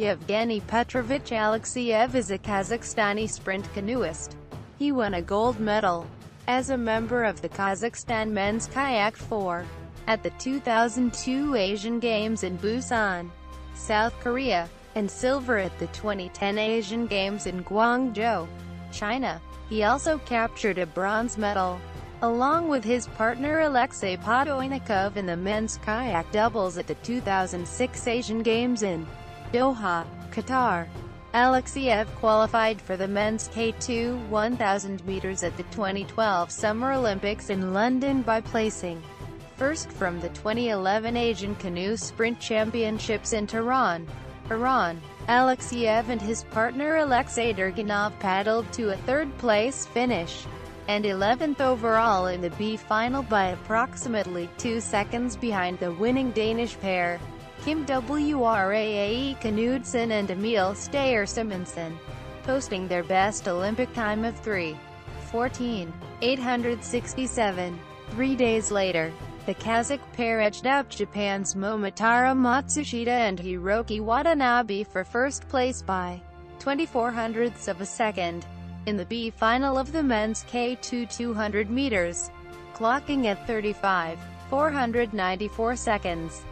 Yevgeniy Petrovich Alexeyev is a Kazakhstani sprint canoeist. He won a gold medal as a member of the Kazakhstan men's kayak 4 at the 2002 Asian Games in Busan, South Korea, and silver at the 2010 Asian Games in Guangzhou, China. He also captured a bronze medal, along with his partner Alexey Podoinikov in the men's kayak doubles at the 2006 Asian Games in Doha, Qatar. Alexeyev qualified for the men's K2 1000 meters at the 2012 Summer Olympics in London by placing first from the 2011 Asian Canoe Sprint Championships in Tehran, Iran. Alexeyev and his partner Alexey Dergunov paddled to a third-place finish and 11th overall in the B final by approximately two seconds behind the winning Danish pair, Kim Wraae Knudsen and Emil Stær Simensen, posting their best Olympic time of 3. 14. 867. Three days later, the Kazakh pair edged out Japan's Momotaro Matsushita and Hiroki Watanabe for first place by 24 hundredths of a second in the B final of the men's K2 200 meters, clocking at 35, 494 seconds.